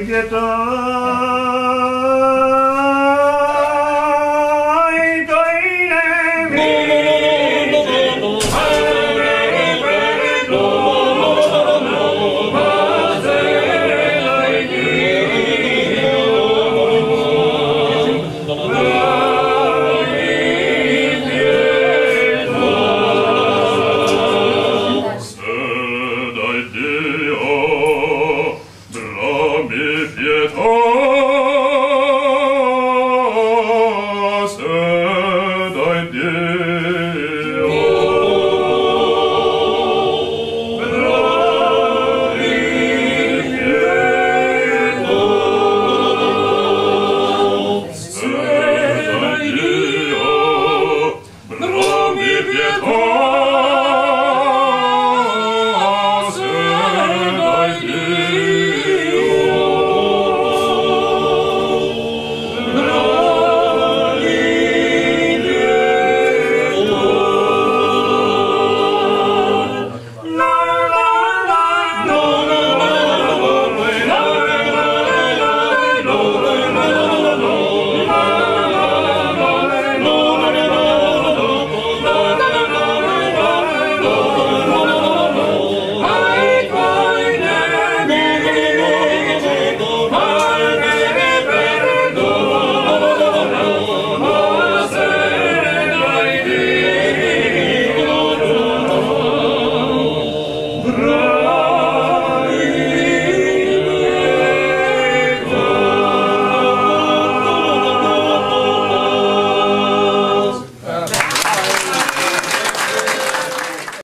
μην